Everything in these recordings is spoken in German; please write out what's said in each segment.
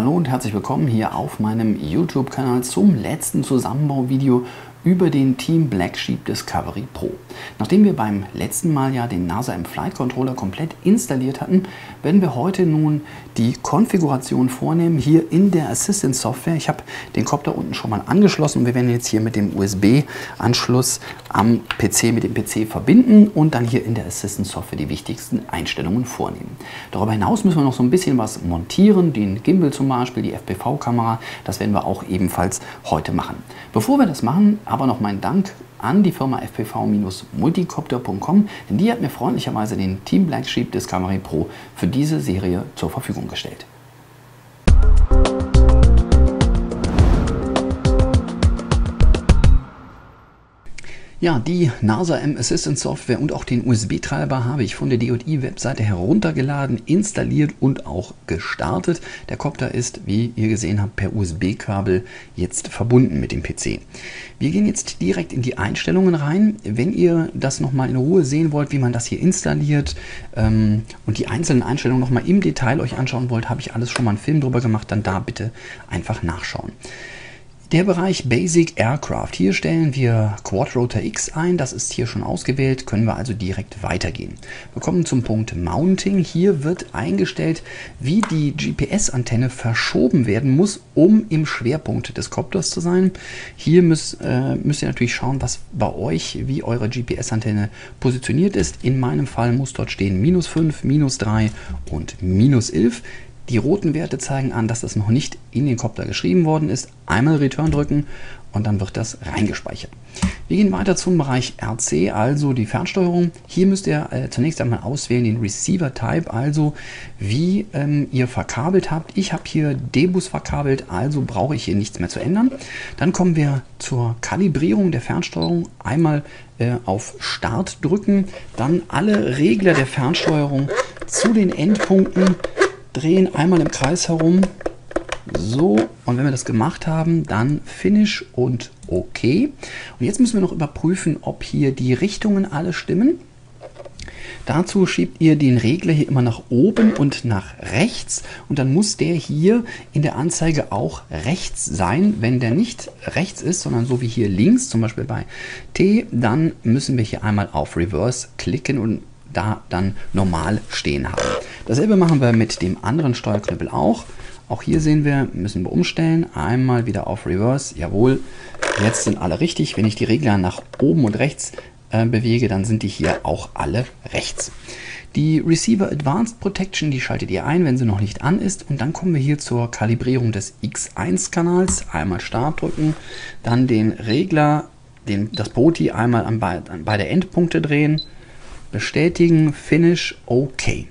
Hallo und herzlich willkommen hier auf meinem YouTube-Kanal zum letzten Zusammenbauvideo über den Team Black Sheep Discovery Pro. Nachdem wir beim letzten Mal ja den NASA M Flight Controller komplett installiert hatten, werden wir heute nun die Konfiguration vornehmen hier in der Assistant Software. Ich habe den Copter unten schon mal angeschlossen und wir werden jetzt hier mit dem USB-Anschluss am PC mit dem PC verbinden und dann hier in der Assistant Software die wichtigsten Einstellungen vornehmen. Darüber hinaus müssen wir noch so ein bisschen was montieren, den Gimbal zum Beispiel, die FPV-Kamera, das werden wir auch ebenfalls heute machen. Bevor wir das machen, aber noch mein Dank an die Firma fpv-multicopter.com, denn die hat mir freundlicherweise den Team Black Sheep Discovery Pro für diese Serie zur Verfügung gestellt. Ja, die NASA M Assistant Software und auch den USB-Treiber habe ich von der DOI-Webseite heruntergeladen, installiert und auch gestartet. Der Copter ist, wie ihr gesehen habt, per USB-Kabel jetzt verbunden mit dem PC. Wir gehen jetzt direkt in die Einstellungen rein. Wenn ihr das nochmal in Ruhe sehen wollt, wie man das hier installiert ähm, und die einzelnen Einstellungen nochmal im Detail euch anschauen wollt, habe ich alles schon mal einen Film drüber gemacht, dann da bitte einfach nachschauen. Der Bereich Basic Aircraft. Hier stellen wir Quadrotor X ein. Das ist hier schon ausgewählt. Können wir also direkt weitergehen. Wir kommen zum Punkt Mounting. Hier wird eingestellt, wie die GPS-Antenne verschoben werden muss, um im Schwerpunkt des Kopters zu sein. Hier müsst, äh, müsst ihr natürlich schauen, was bei euch, wie eure GPS-Antenne positioniert ist. In meinem Fall muss dort stehen minus 5, minus 3 und minus 11. Die roten Werte zeigen an, dass das noch nicht in den Copter geschrieben worden ist. Einmal Return drücken und dann wird das reingespeichert. Wir gehen weiter zum Bereich RC, also die Fernsteuerung. Hier müsst ihr äh, zunächst einmal auswählen den Receiver Type, also wie ähm, ihr verkabelt habt. Ich habe hier D-Bus verkabelt, also brauche ich hier nichts mehr zu ändern. Dann kommen wir zur Kalibrierung der Fernsteuerung. Einmal äh, auf Start drücken, dann alle Regler der Fernsteuerung zu den Endpunkten drehen einmal im Kreis herum. So, und wenn wir das gemacht haben, dann Finish und OK. Und jetzt müssen wir noch überprüfen, ob hier die Richtungen alle stimmen. Dazu schiebt ihr den Regler hier immer nach oben und nach rechts und dann muss der hier in der Anzeige auch rechts sein. Wenn der nicht rechts ist, sondern so wie hier links, zum Beispiel bei T, dann müssen wir hier einmal auf Reverse klicken und da dann normal stehen haben. Dasselbe machen wir mit dem anderen Steuerknüppel auch. Auch hier sehen wir, müssen wir umstellen. Einmal wieder auf Reverse. Jawohl, jetzt sind alle richtig. Wenn ich die Regler nach oben und rechts äh, bewege, dann sind die hier auch alle rechts. Die Receiver Advanced Protection, die schaltet ihr ein, wenn sie noch nicht an ist. Und dann kommen wir hier zur Kalibrierung des X1-Kanals. Einmal Start drücken, dann den Regler, den, das POTI einmal an, an beide Endpunkte drehen bestätigen, Finish, OK.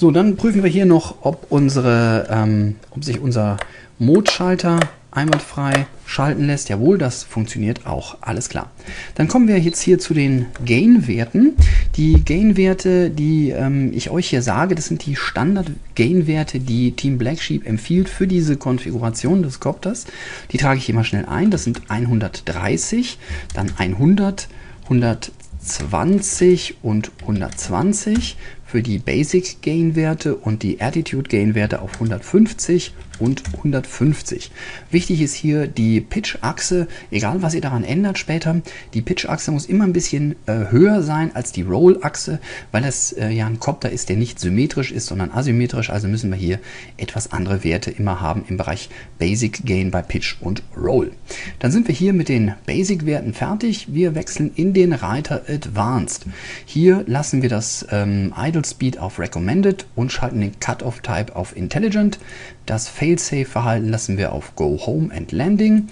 So, dann prüfen wir hier noch, ob, unsere, ähm, ob sich unser Mode-Schalter einwandfrei schalten lässt. Jawohl, das funktioniert auch. Alles klar. Dann kommen wir jetzt hier zu den Gain-Werten. Die Gain-Werte, die ähm, ich euch hier sage, das sind die Standard-Gain-Werte, die Team Black Sheep empfiehlt für diese Konfiguration des Copters. Die trage ich hier mal schnell ein. Das sind 130, dann 100, 100 20 und 120 für die Basic Gain Werte und die Attitude Gain Werte auf 150 und 150. Wichtig ist hier die Pitch-Achse, egal was ihr daran ändert später, die Pitch-Achse muss immer ein bisschen äh, höher sein als die Roll-Achse, weil das äh, ja ein Copter ist, der nicht symmetrisch ist, sondern asymmetrisch, also müssen wir hier etwas andere Werte immer haben im Bereich Basic Gain bei Pitch und Roll. Dann sind wir hier mit den Basic-Werten fertig. Wir wechseln in den Reiter Advanced. Hier lassen wir das ähm, Idle Speed auf Recommended und schalten den Cut-Off-Type auf Intelligent. Das Failsafe-Verhalten lassen wir auf Go Home and Landing.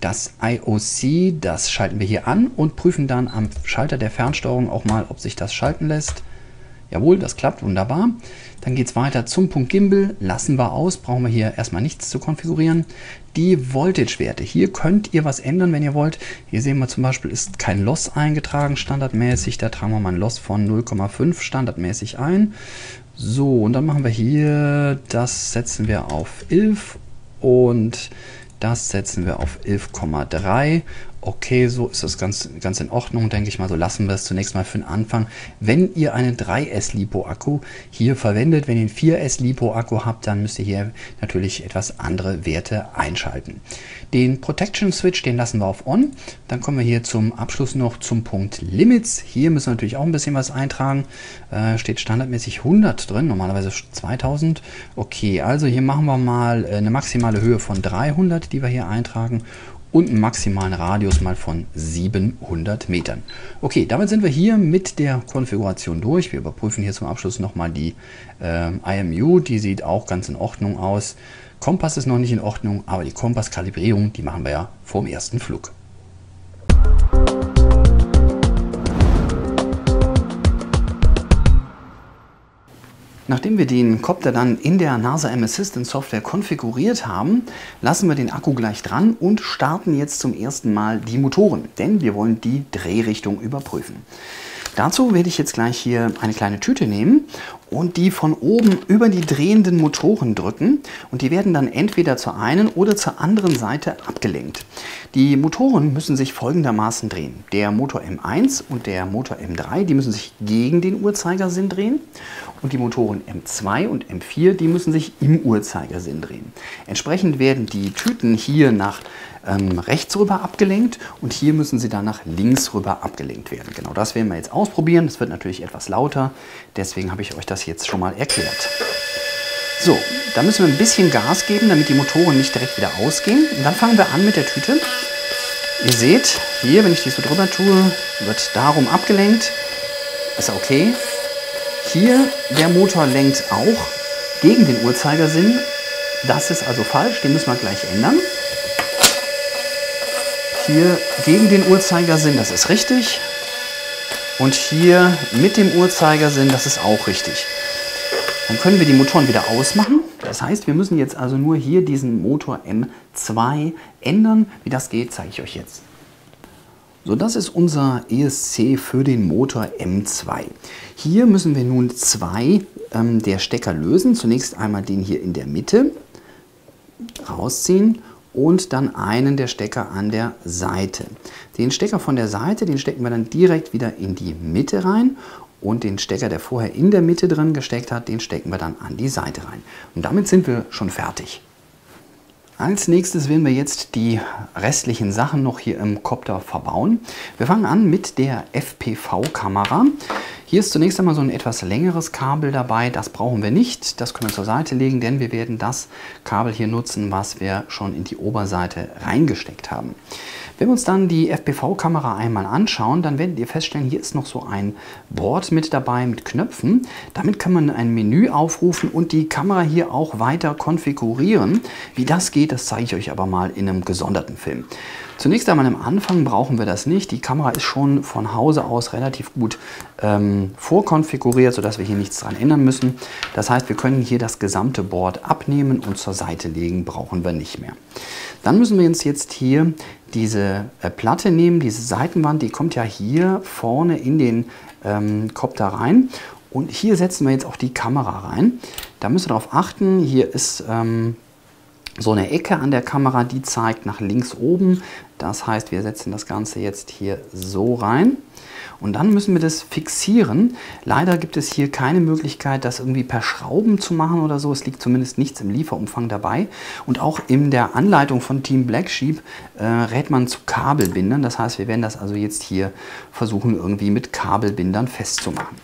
Das IOC, das schalten wir hier an und prüfen dann am Schalter der Fernsteuerung auch mal, ob sich das schalten lässt. Jawohl, das klappt wunderbar. Dann geht es weiter zum Punkt Gimbal. Lassen wir aus, brauchen wir hier erstmal nichts zu konfigurieren. Die Voltage-Werte. Hier könnt ihr was ändern, wenn ihr wollt. Hier sehen wir zum Beispiel, ist kein Loss eingetragen standardmäßig. Da tragen wir mal ein Loss von 0,5 standardmäßig ein. So, und dann machen wir hier, das setzen wir auf 11 und das setzen wir auf 11,3 Okay, so ist das ganz, ganz in Ordnung, denke ich mal. So lassen wir es zunächst mal für den Anfang. Wenn ihr einen 3S-Lipo-Akku hier verwendet, wenn ihr einen 4S-Lipo-Akku habt, dann müsst ihr hier natürlich etwas andere Werte einschalten. Den Protection Switch, den lassen wir auf On. Dann kommen wir hier zum Abschluss noch zum Punkt Limits. Hier müssen wir natürlich auch ein bisschen was eintragen. Äh, steht standardmäßig 100 drin, normalerweise 2000. Okay, also hier machen wir mal äh, eine maximale Höhe von 300, die wir hier eintragen und einen maximalen Radius mal von 700 Metern. Okay, damit sind wir hier mit der Konfiguration durch. Wir überprüfen hier zum Abschluss nochmal die äh, IMU, die sieht auch ganz in Ordnung aus. Kompass ist noch nicht in Ordnung, aber die Kompasskalibrierung, die machen wir ja vor dem ersten Flug. Nachdem wir den Copter dann in der NASA M Assistant Software konfiguriert haben, lassen wir den Akku gleich dran und starten jetzt zum ersten Mal die Motoren, denn wir wollen die Drehrichtung überprüfen. Dazu werde ich jetzt gleich hier eine kleine Tüte nehmen und die von oben über die drehenden Motoren drücken und die werden dann entweder zur einen oder zur anderen Seite abgelenkt. Die Motoren müssen sich folgendermaßen drehen. Der Motor M1 und der Motor M3, die müssen sich gegen den Uhrzeigersinn drehen und die Motoren M2 und M4, die müssen sich im Uhrzeigersinn drehen. Entsprechend werden die Tüten hier nach ähm, rechts rüber abgelenkt und hier müssen sie dann nach links rüber abgelenkt werden. Genau das werden wir jetzt ausprobieren. Das wird natürlich etwas lauter, deswegen habe ich euch das jetzt schon mal erklärt. So, da müssen wir ein bisschen Gas geben, damit die Motoren nicht direkt wieder ausgehen. Und dann fangen wir an mit der Tüte. Ihr seht, hier, wenn ich die so drüber tue, wird darum abgelenkt. Ist okay. Hier, der Motor lenkt auch gegen den Uhrzeigersinn. Das ist also falsch, den müssen wir gleich ändern hier gegen den Uhrzeigersinn, das ist richtig. Und hier mit dem Uhrzeigersinn, das ist auch richtig. Dann können wir die Motoren wieder ausmachen. Das heißt, wir müssen jetzt also nur hier diesen Motor M2 ändern. Wie das geht, zeige ich euch jetzt. So, das ist unser ESC für den Motor M2. Hier müssen wir nun zwei ähm, der Stecker lösen. Zunächst einmal den hier in der Mitte rausziehen und dann einen der Stecker an der Seite. Den Stecker von der Seite, den stecken wir dann direkt wieder in die Mitte rein und den Stecker, der vorher in der Mitte drin gesteckt hat, den stecken wir dann an die Seite rein. Und damit sind wir schon fertig. Als nächstes werden wir jetzt die restlichen Sachen noch hier im Copter verbauen. Wir fangen an mit der FPV-Kamera. Hier ist zunächst einmal so ein etwas längeres Kabel dabei. Das brauchen wir nicht. Das können wir zur Seite legen, denn wir werden das Kabel hier nutzen, was wir schon in die Oberseite reingesteckt haben. Wenn wir uns dann die FPV-Kamera einmal anschauen, dann werdet ihr feststellen, hier ist noch so ein Board mit dabei mit Knöpfen. Damit kann man ein Menü aufrufen und die Kamera hier auch weiter konfigurieren. Wie das geht, das zeige ich euch aber mal in einem gesonderten Film. Zunächst einmal am Anfang brauchen wir das nicht. Die Kamera ist schon von Hause aus relativ gut ähm, vorkonfiguriert, sodass wir hier nichts dran ändern müssen. Das heißt, wir können hier das gesamte Board abnehmen und zur Seite legen, brauchen wir nicht mehr. Dann müssen wir uns jetzt hier diese äh, Platte nehmen, diese Seitenwand, die kommt ja hier vorne in den ähm, Kopter rein. Und hier setzen wir jetzt auch die Kamera rein. Da müsst ihr darauf achten, hier ist ähm, so eine Ecke an der Kamera, die zeigt nach links oben. Das heißt, wir setzen das Ganze jetzt hier so rein. Und dann müssen wir das fixieren. Leider gibt es hier keine Möglichkeit, das irgendwie per Schrauben zu machen oder so. Es liegt zumindest nichts im Lieferumfang dabei. Und auch in der Anleitung von Team Black Sheep äh, rät man zu Kabelbindern. Das heißt, wir werden das also jetzt hier versuchen, irgendwie mit Kabelbindern festzumachen.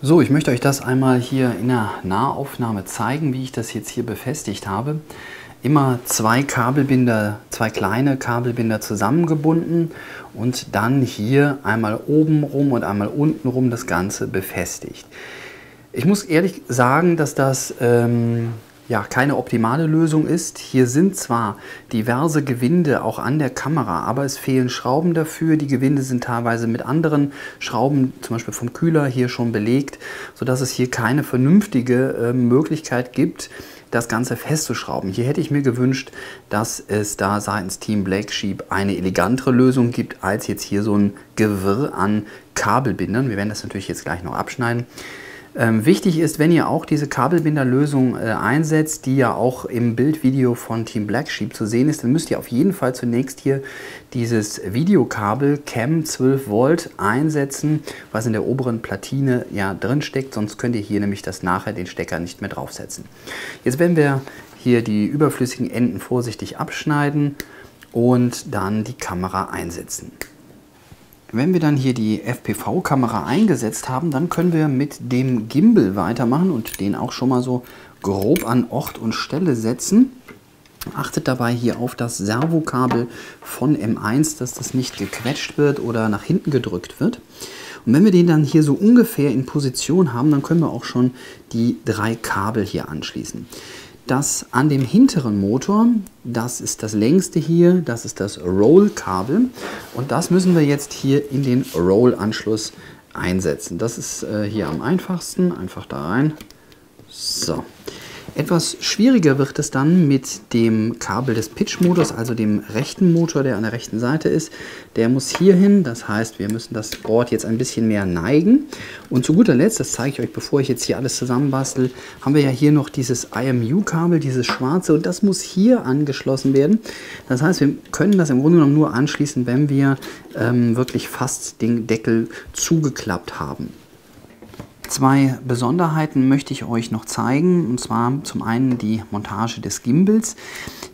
So, ich möchte euch das einmal hier in der Nahaufnahme zeigen, wie ich das jetzt hier befestigt habe immer zwei Kabelbinder, zwei kleine Kabelbinder zusammengebunden und dann hier einmal oben rum und einmal unten rum das Ganze befestigt. Ich muss ehrlich sagen, dass das ähm, ja, keine optimale Lösung ist. Hier sind zwar diverse Gewinde auch an der Kamera, aber es fehlen Schrauben dafür. Die Gewinde sind teilweise mit anderen Schrauben, zum Beispiel vom Kühler, hier schon belegt, sodass es hier keine vernünftige äh, Möglichkeit gibt, das Ganze festzuschrauben. Hier hätte ich mir gewünscht, dass es da seitens Team Black Sheep eine elegantere Lösung gibt, als jetzt hier so ein Gewirr an Kabelbindern. Wir werden das natürlich jetzt gleich noch abschneiden. Ähm, wichtig ist, wenn ihr auch diese Kabelbinderlösung äh, einsetzt, die ja auch im Bildvideo von Team Black Sheep zu sehen ist, dann müsst ihr auf jeden Fall zunächst hier dieses Videokabel CAM 12 Volt einsetzen, was in der oberen Platine ja drin steckt, sonst könnt ihr hier nämlich das nachher den Stecker nicht mehr draufsetzen. Jetzt werden wir hier die überflüssigen Enden vorsichtig abschneiden und dann die Kamera einsetzen. Wenn wir dann hier die FPV-Kamera eingesetzt haben, dann können wir mit dem Gimbal weitermachen und den auch schon mal so grob an Ort und Stelle setzen. Achtet dabei hier auf das Servokabel von M1, dass das nicht gequetscht wird oder nach hinten gedrückt wird. Und wenn wir den dann hier so ungefähr in Position haben, dann können wir auch schon die drei Kabel hier anschließen das an dem hinteren Motor, das ist das längste hier, das ist das Roll-Kabel und das müssen wir jetzt hier in den Roll-Anschluss einsetzen. Das ist äh, hier am einfachsten, einfach da rein. So, etwas schwieriger wird es dann mit dem Kabel des Pitch-Motors, also dem rechten Motor, der an der rechten Seite ist. Der muss hier hin, das heißt, wir müssen das Board jetzt ein bisschen mehr neigen. Und zu guter Letzt, das zeige ich euch, bevor ich jetzt hier alles zusammenbastel, haben wir ja hier noch dieses IMU-Kabel, dieses schwarze, und das muss hier angeschlossen werden. Das heißt, wir können das im Grunde genommen nur anschließen, wenn wir ähm, wirklich fast den Deckel zugeklappt haben. Zwei Besonderheiten möchte ich euch noch zeigen, und zwar zum einen die Montage des Gimbals.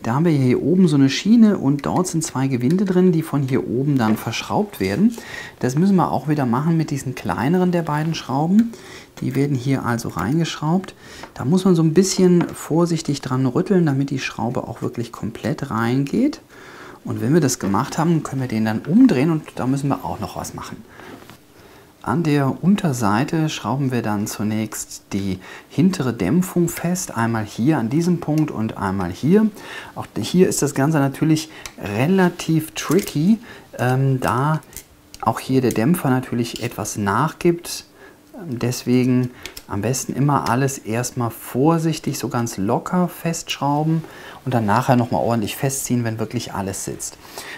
Da haben wir hier oben so eine Schiene und dort sind zwei Gewinde drin, die von hier oben dann verschraubt werden. Das müssen wir auch wieder machen mit diesen kleineren der beiden Schrauben. Die werden hier also reingeschraubt. Da muss man so ein bisschen vorsichtig dran rütteln, damit die Schraube auch wirklich komplett reingeht. Und wenn wir das gemacht haben, können wir den dann umdrehen und da müssen wir auch noch was machen. An der Unterseite schrauben wir dann zunächst die hintere Dämpfung fest, einmal hier an diesem Punkt und einmal hier. Auch hier ist das Ganze natürlich relativ tricky, ähm, da auch hier der Dämpfer natürlich etwas nachgibt. Deswegen am besten immer alles erstmal vorsichtig, so ganz locker festschrauben und dann nachher nochmal ordentlich festziehen, wenn wirklich alles sitzt.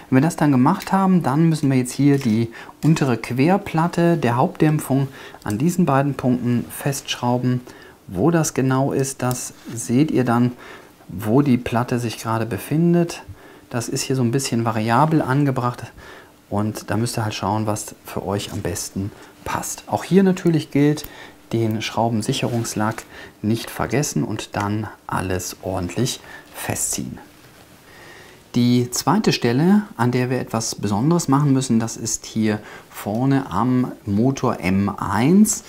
Wenn wir das dann gemacht haben, dann müssen wir jetzt hier die untere Querplatte der Hauptdämpfung an diesen beiden Punkten festschrauben. Wo das genau ist, das seht ihr dann, wo die Platte sich gerade befindet. Das ist hier so ein bisschen variabel angebracht und da müsst ihr halt schauen, was für euch am besten passt. Auch hier natürlich gilt, den Schraubensicherungslack nicht vergessen und dann alles ordentlich festziehen. Die zweite Stelle, an der wir etwas Besonderes machen müssen, das ist hier vorne am Motor M1.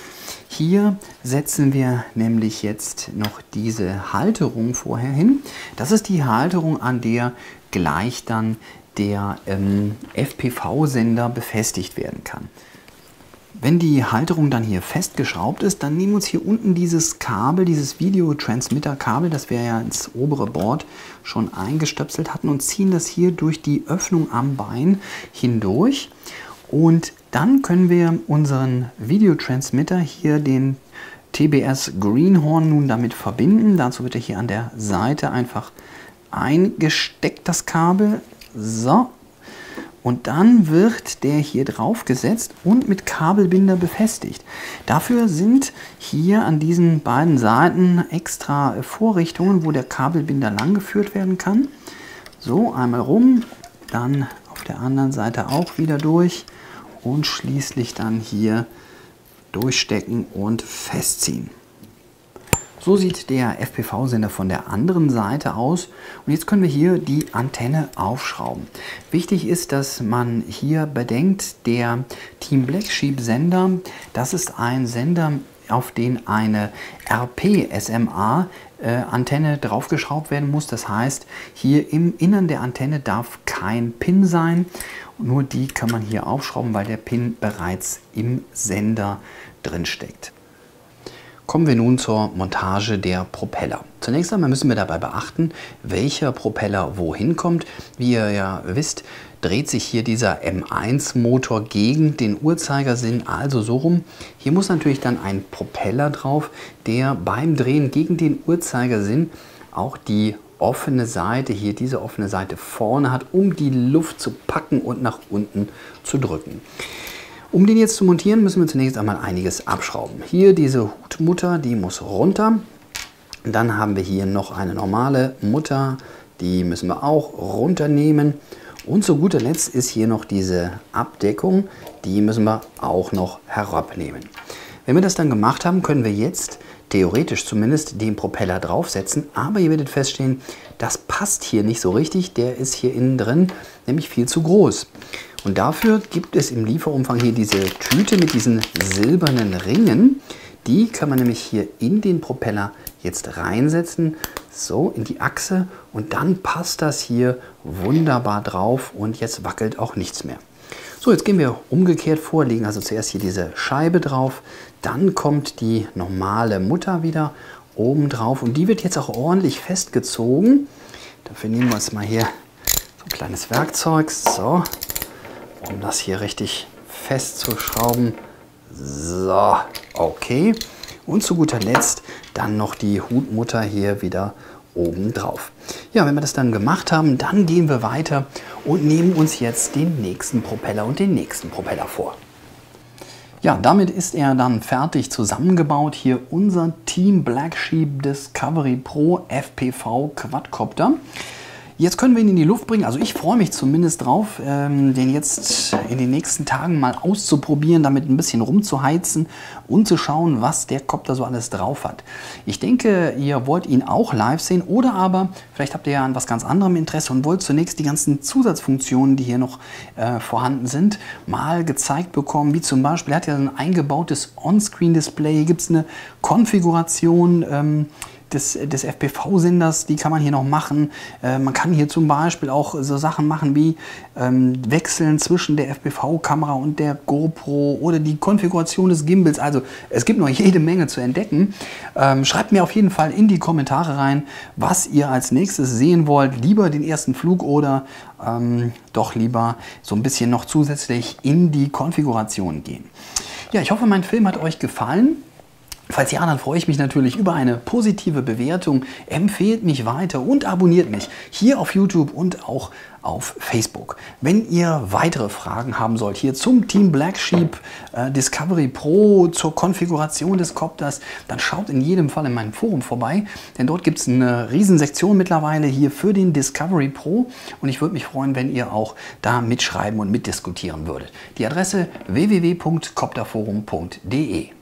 Hier setzen wir nämlich jetzt noch diese Halterung vorher hin. Das ist die Halterung, an der gleich dann der ähm, FPV-Sender befestigt werden kann. Wenn die Halterung dann hier festgeschraubt ist, dann nehmen wir uns hier unten dieses Kabel, dieses Videotransmitter-Kabel, das wir ja ins obere Board schon eingestöpselt hatten und ziehen das hier durch die Öffnung am Bein hindurch. Und dann können wir unseren Videotransmitter hier den TBS Greenhorn nun damit verbinden. Dazu wird er hier an der Seite einfach eingesteckt, das Kabel. So, und dann wird der hier drauf gesetzt und mit Kabelbinder befestigt. Dafür sind hier an diesen beiden Seiten extra Vorrichtungen, wo der Kabelbinder lang geführt werden kann. So, einmal rum, dann auf der anderen Seite auch wieder durch und schließlich dann hier durchstecken und festziehen. So sieht der FPV-Sender von der anderen Seite aus. Und jetzt können wir hier die Antenne aufschrauben. Wichtig ist, dass man hier bedenkt, der Team Black Sheep Sender, das ist ein Sender, auf den eine RP-SMA äh, Antenne draufgeschraubt werden muss. Das heißt, hier im Innern der Antenne darf kein Pin sein. Nur die kann man hier aufschrauben, weil der Pin bereits im Sender drin steckt. Kommen wir nun zur Montage der Propeller. Zunächst einmal müssen wir dabei beachten, welcher Propeller wohin kommt. Wie ihr ja wisst, dreht sich hier dieser M1-Motor gegen den Uhrzeigersinn, also so rum. Hier muss natürlich dann ein Propeller drauf, der beim Drehen gegen den Uhrzeigersinn auch die offene Seite, hier diese offene Seite vorne hat, um die Luft zu packen und nach unten zu drücken. Um den jetzt zu montieren, müssen wir zunächst einmal einiges abschrauben. Hier diese Hutmutter, die muss runter. Dann haben wir hier noch eine normale Mutter, die müssen wir auch runternehmen. Und zu guter Letzt ist hier noch diese Abdeckung, die müssen wir auch noch herabnehmen. Wenn wir das dann gemacht haben, können wir jetzt theoretisch zumindest den Propeller draufsetzen. Aber ihr werdet feststellen, das passt hier nicht so richtig. Der ist hier innen drin nämlich viel zu groß. Und dafür gibt es im Lieferumfang hier diese Tüte mit diesen silbernen Ringen. Die kann man nämlich hier in den Propeller jetzt reinsetzen, so in die Achse und dann passt das hier wunderbar drauf und jetzt wackelt auch nichts mehr. So, jetzt gehen wir umgekehrt vor, legen also zuerst hier diese Scheibe drauf, dann kommt die normale Mutter wieder oben drauf und die wird jetzt auch ordentlich festgezogen. Dafür nehmen wir uns mal hier so ein kleines Werkzeug, so, um das hier richtig festzuschrauben. So, okay. Und zu guter Letzt dann noch die Hutmutter hier wieder oben drauf. Ja, wenn wir das dann gemacht haben, dann gehen wir weiter und nehmen uns jetzt den nächsten Propeller und den nächsten Propeller vor. Ja, damit ist er dann fertig zusammengebaut. Hier unser Team Black Sheep Discovery Pro FPV Quadcopter. Jetzt können wir ihn in die Luft bringen. Also ich freue mich zumindest drauf, ähm, den jetzt in den nächsten Tagen mal auszuprobieren, damit ein bisschen rumzuheizen und zu schauen, was der Copter so alles drauf hat. Ich denke, ihr wollt ihn auch live sehen oder aber vielleicht habt ihr ja an was ganz anderem Interesse und wollt zunächst die ganzen Zusatzfunktionen, die hier noch äh, vorhanden sind, mal gezeigt bekommen. Wie zum Beispiel, er hat ja ein eingebautes On-Screen-Display, gibt es eine Konfiguration, ähm, des, des FPV-Senders, die kann man hier noch machen. Äh, man kann hier zum Beispiel auch so Sachen machen wie ähm, wechseln zwischen der FPV-Kamera und der GoPro oder die Konfiguration des Gimbals. Also es gibt noch jede Menge zu entdecken. Ähm, schreibt mir auf jeden Fall in die Kommentare rein, was ihr als nächstes sehen wollt. Lieber den ersten Flug oder ähm, doch lieber so ein bisschen noch zusätzlich in die Konfiguration gehen. Ja, ich hoffe, mein Film hat euch gefallen. Falls ja, dann freue ich mich natürlich über eine positive Bewertung. Empfehlt mich weiter und abonniert mich hier auf YouTube und auch auf Facebook. Wenn ihr weitere Fragen haben sollt hier zum Team Black Sheep äh, Discovery Pro, zur Konfiguration des Copters, dann schaut in jedem Fall in meinem Forum vorbei, denn dort gibt es eine Riesensektion mittlerweile hier für den Discovery Pro und ich würde mich freuen, wenn ihr auch da mitschreiben und mitdiskutieren würdet. Die Adresse www.copterforum.de